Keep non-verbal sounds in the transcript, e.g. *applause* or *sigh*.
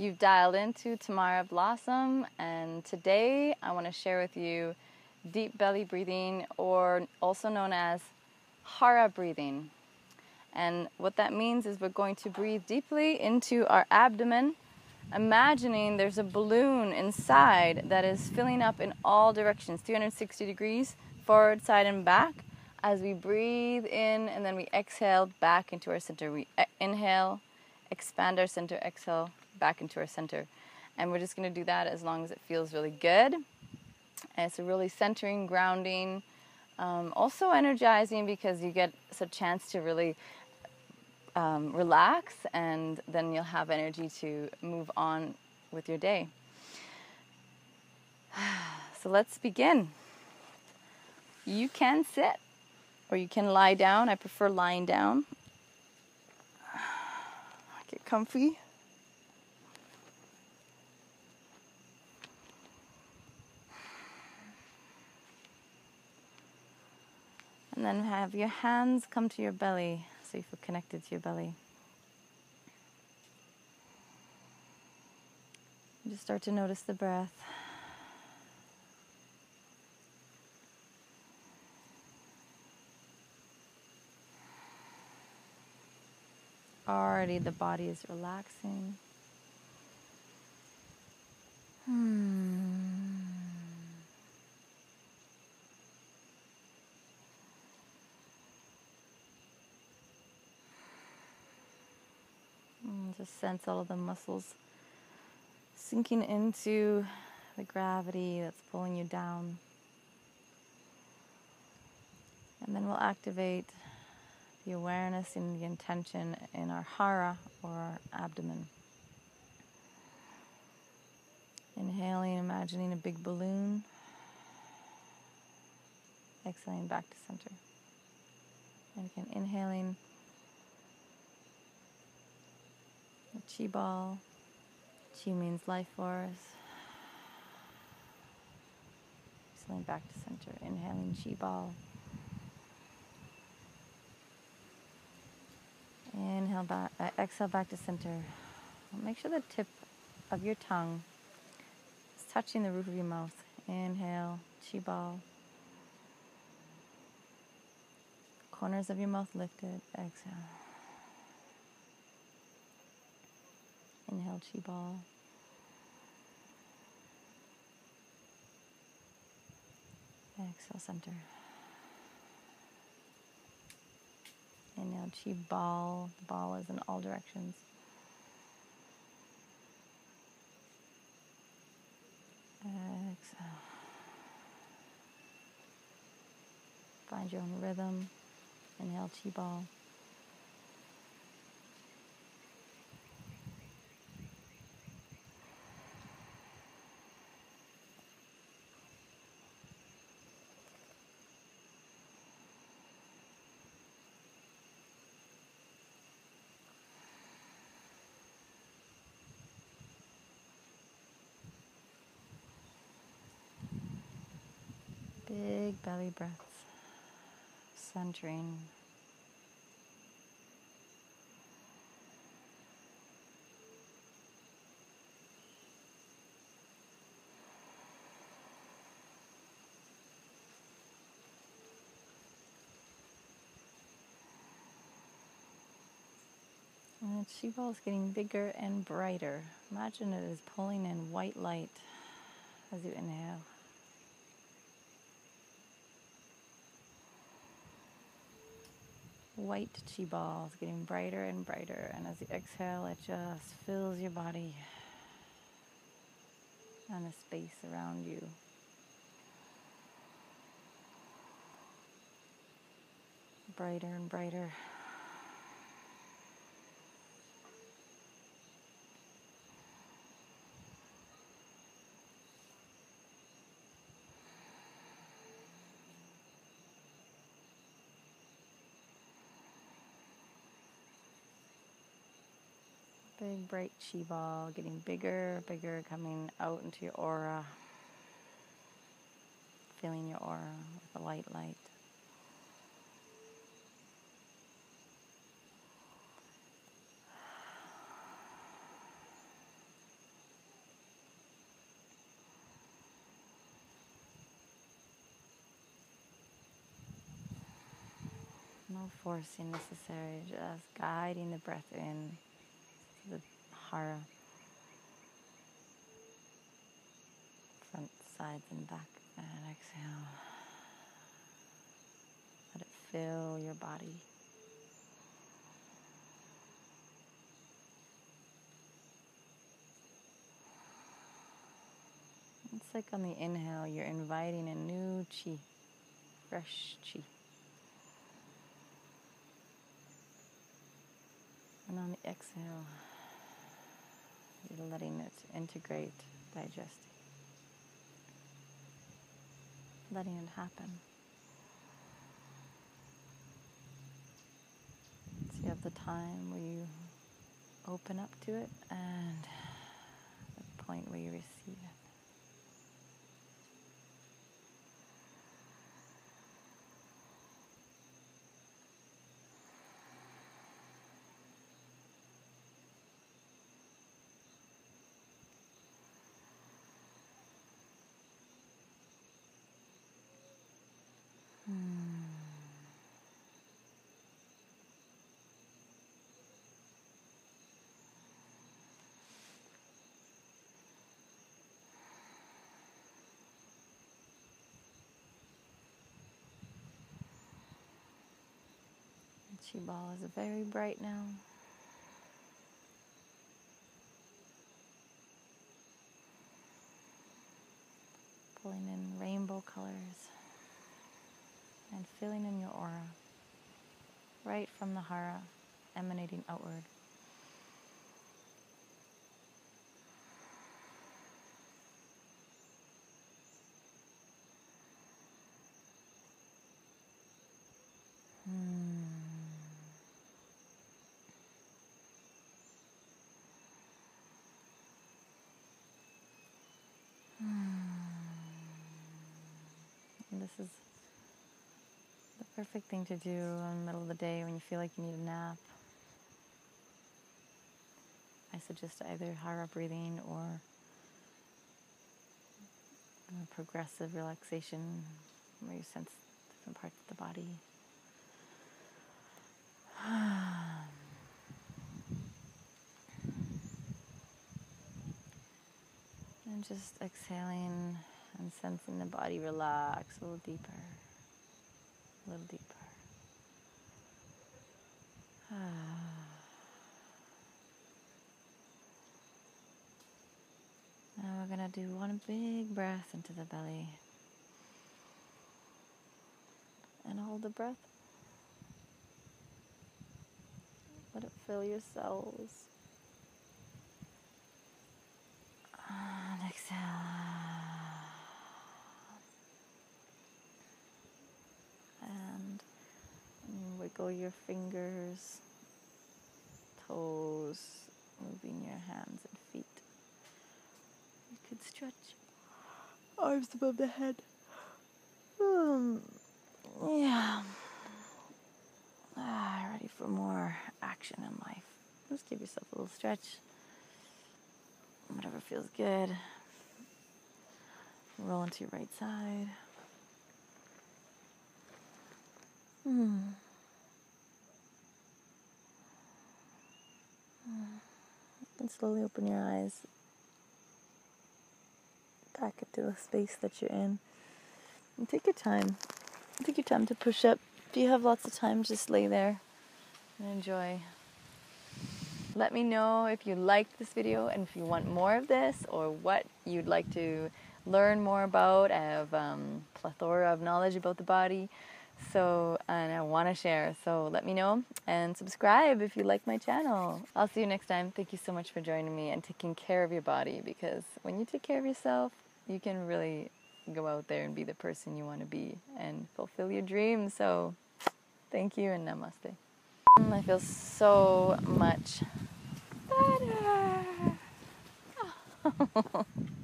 You've dialed into Tamarah Blossom, and today I want to share with you deep belly breathing, or also known as Hara breathing. And what that means is we're going to breathe deeply into our abdomen, imagining there's a balloon inside that is filling up in all directions 360 degrees, forward, side, and back. As we breathe in and then we exhale back into our center. We eh, inhale, expand our center, exhale back into our center. And we're just going to do that as long as it feels really good. And it's a really centering, grounding, um, also energizing because you get a chance to really um, relax and then you'll have energy to move on with your day. *sighs* So let's begin. You can sit or you can lie down. I prefer lying down. *sighs* Get comfy. And then have your hands come to your belly so you feel connected to your belly. Just start to notice the breath. Already the body is relaxing. Hmm. Just sense all of the muscles sinking into the gravity that's pulling you down. And then we'll activate the awareness and the intention in our hara or our abdomen. Inhaling, imagining a big balloon. Exhaling back to center. And again, inhaling Chi ball. Chi means life force. Exhaling back to center. Inhaling chi ball. Inhale back, uh, exhale back to center. Make sure the tip of your tongue is touching the roof of your mouth. Inhale, chi ball. Corners of your mouth lifted. Exhale. Inhale, chi ball. Exhale, center. Inhale, chi ball. The ball is in all directions. Exhale. Find your own rhythm. Inhale, chi ball. Big belly breaths, centering. And the chi ball is getting bigger and brighter. Imagine it is pulling in white light as you inhale. White chi balls getting brighter and brighter. And as you exhale, it just fills your body and the space around you. Brighter and brighter. Big bright chi ball getting bigger, bigger, coming out into your aura. Feeling your aura with a light light. No forcing necessary, just guiding the breath in the hara. Front, sides, and back. And exhale. Let it fill your body. It's like on the inhale, you're inviting a new chi, fresh chi. And on the exhale, letting it integrate, digest, letting it happen. So you have the time where you open up to it and the point where you receive it. Chi ball is very bright now. Pulling in rainbow colors and filling in your aura right from the hara emanating outward. This is the perfect thing to do in the middle of the day when you feel like you need a nap. I suggest either hara breathing or progressive relaxation where you sense different parts of the body. *sighs* and just exhaling and sensing the body relax a little deeper, a little deeper. *sighs* Now we're going to do one big breath into the belly. And hold the breath. Let it fill your cells. Wiggle your fingers, toes, moving your hands and feet. You could stretch arms above the head. Um, yeah. Ah, ready for more action in life. Just give yourself a little stretch. Whatever feels good. Roll into your right side. Hmm. Slowly open your eyes back into the space that you're in. And take your time. Take your time to push up. If you have lots of time, just lay there and enjoy. Let me know if you liked this video and if you want more of this or what you'd like to learn more about. I have um, plethora of knowledge about the body. So, and I want to share. So, let me know and subscribe if you like my channel. I'll see you next time. Thank you so much for joining me and taking care of your body because when you take care of yourself, you can really go out there and be the person you want to be and fulfill your dreams. So, thank you and namaste. I feel so much better. *laughs*